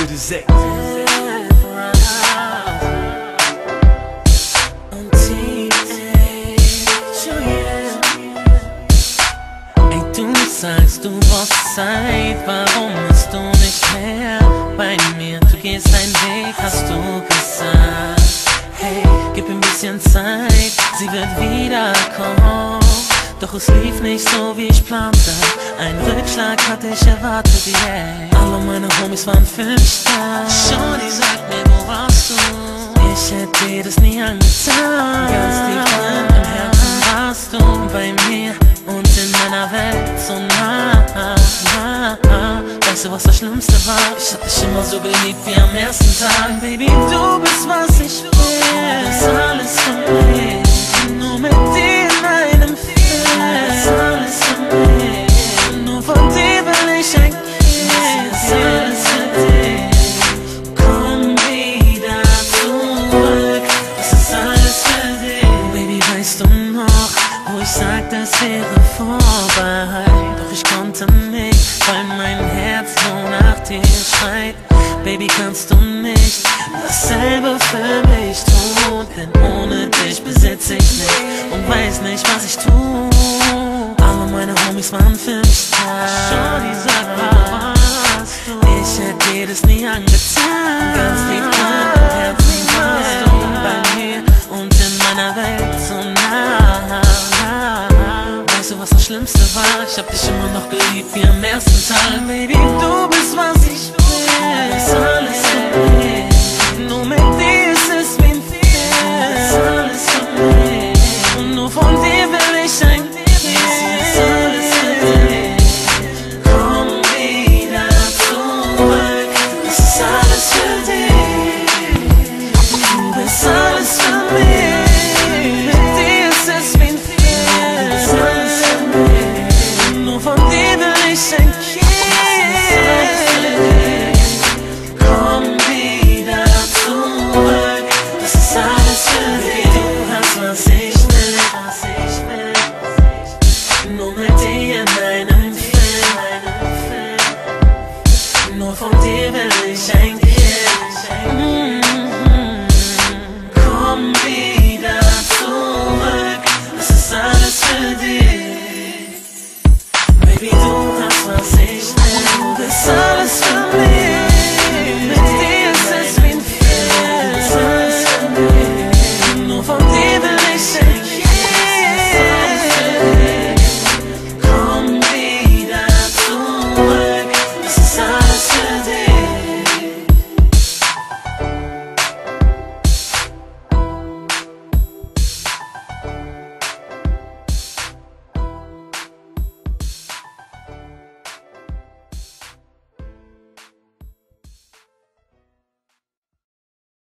Music. Und TH, Ey, du sagst, du brauchst Zeit, warum bist du nicht mehr bei mir? Du gehst deinen Weg, hast du gesagt. Hey, gib ein bisschen Zeit, sie wird wiederkommen. Doch es lief nicht so wie ich plante. Ein Rückschlag hatte ich erwartet, yeah. Alle meine Homies waren da. Shorty, sag mir, wo warst du? Ich hätte dir das nie angetan. Ganz tief drin im Herzen warst du bei mir und in meiner Welt so nah, nah. Weißt du, was das Schlimmste war? Ich hab dich immer so geliebt wie am ersten Tag. Baby, du bist, was ich will. Du bist alles für mich. Nur mit dir weil mein Herz nur nach dir schreit. Baby, kannst du nicht dasselbe für mich tun? Denn ohne dich besitze ich nicht und weiß nicht, was ich tu. Alle meine Homies waren für mich da. Shorty, sag mal, was du? Ich hätte dir das nie angetan. Ganz tief was das Schlimmste war? Ich hab dich immer noch geliebt wie am ersten Tag. Baby, du bist, was ich will. Nur mit dir ist es wie ein Film. Und nur von dir kiss and kiss. Komm wieder zurück, das ist alles für dich, das was ich will. Nur mit dir in einem Nur von dir will ich ein Kind. Komm wieder zurück, das ist alles für dich.